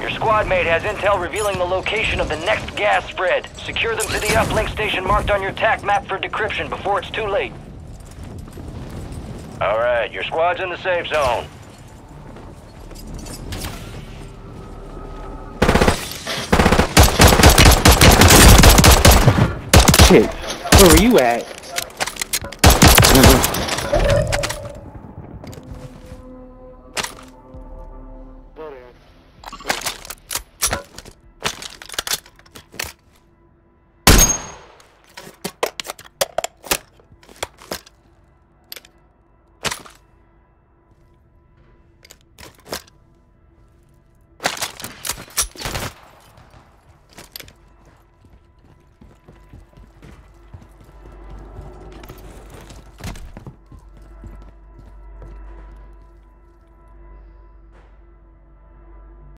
Your squad mate has intel revealing the location of the next gas spread. Secure them to the uplink station marked on your TAC map for decryption before it's too late. Alright, your squad's in the safe zone. Shit. Where were you at? Mm-hmm.